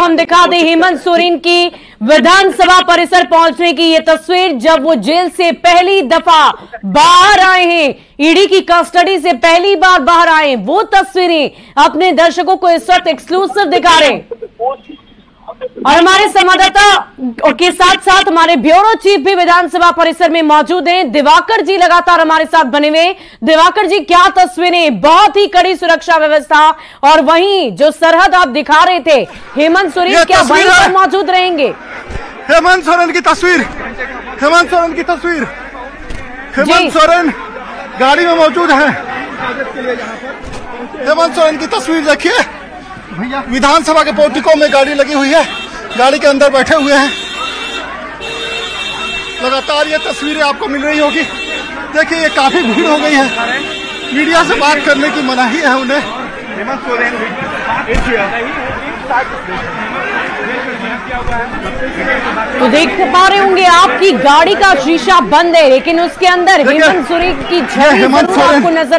हम दिखा दें हेमंत सोरेन की विधानसभा परिसर पहुँचने की ये तस्वीर जब वो जेल से पहली दफ़ा बाहर आए हैं ईडी की कस्टडी से पहली बार बाहर आए वो तस्वीरें अपने दर्शकों को इस वक्त एक्सक्लूसिव दिखा रहे हैं। और हमारे संवाददाता के साथ साथ हमारे ब्यूरो चीफ भी विधानसभा परिसर में मौजूद हैं। दिवाकर जी लगातार हमारे साथ बने हुए दिवाकर जी क्या तस्वीरें? बहुत ही कड़ी सुरक्षा व्यवस्था और वहीं जो सरहद आप दिखा रहे थे हेमंत सोरेन क्या वहीं पर मौजूद रहेंगे? हेमंत सोरेन की तस्वीर। हेमंत सोरेन की तस्वीर। हेमंत सोरेन गाड़ी में मौजूद है। हेमंत सोरेन की तस्वीर देखिए। विधानसभा के पोर्टिको में गाड़ी लगी हुई है। गाड़ी के अंदर बैठे हुए हैं। लगातार ये तस्वीरें आपको मिल रही होगी। देखिए ये काफ़ी भीड़ हो गई है। मीडिया से बात करने की मनाही है उन्हें। हेमंत सोरेन तो देख पा रहे होंगे आपकी गाड़ी का शीशा बंद है लेकिन उसके अंदर हेमंत सोरेन की झलक हेमंत ज़रूर सोरेन। आपको नज़र